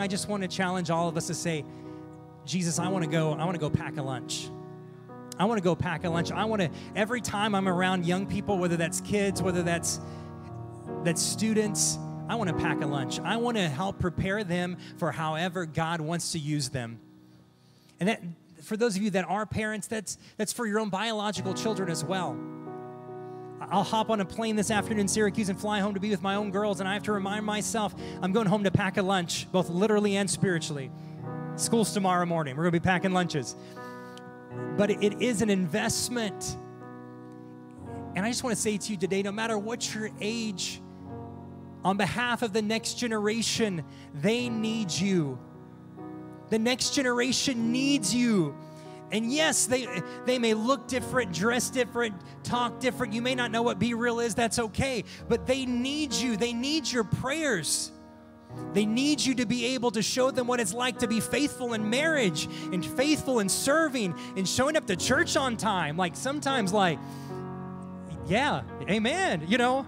song, I just want to challenge all of us to say, Jesus, I want to go, I want to go pack a lunch. I want to go pack a lunch. I want to, every time I'm around young people, whether that's kids, whether that's that's students, I want to pack a lunch. I want to help prepare them for however God wants to use them. And that for those of you that are parents, that's that's for your own biological children as well. I'll hop on a plane this afternoon in Syracuse and fly home to be with my own girls, and I have to remind myself I'm going home to pack a lunch, both literally and spiritually. School's tomorrow morning. We're going to be packing lunches. But it is an investment. And I just want to say to you today no matter what your age, on behalf of the next generation, they need you. The next generation needs you. And yes, they, they may look different, dress different, talk different. You may not know what BeReal is, that's okay. But they need you, they need your prayers. They need you to be able to show them what it's like to be faithful in marriage and faithful in serving and showing up to church on time. Like sometimes, like, yeah, amen. You know,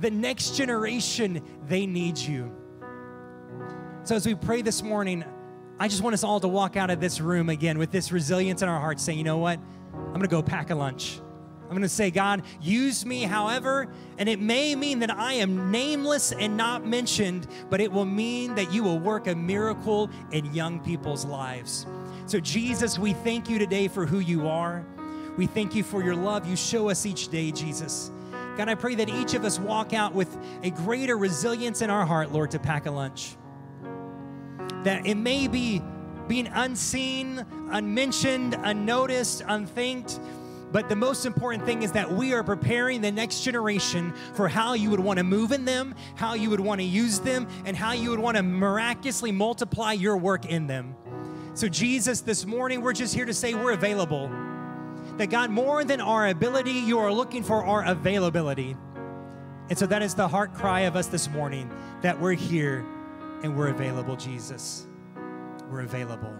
the next generation, they need you. So as we pray this morning, I just want us all to walk out of this room again with this resilience in our hearts, saying, you know what? I'm gonna go pack a lunch. I'm gonna say, God, use me however, and it may mean that I am nameless and not mentioned, but it will mean that you will work a miracle in young people's lives. So, Jesus, we thank you today for who you are. We thank you for your love you show us each day, Jesus. God, I pray that each of us walk out with a greater resilience in our heart, Lord, to pack a lunch that it may be being unseen, unmentioned, unnoticed, unthinked. But the most important thing is that we are preparing the next generation for how you would want to move in them, how you would want to use them, and how you would want to miraculously multiply your work in them. So, Jesus, this morning, we're just here to say we're available. That God, more than our ability, you are looking for our availability. And so that is the heart cry of us this morning that we're here and we're available, Jesus. We're available.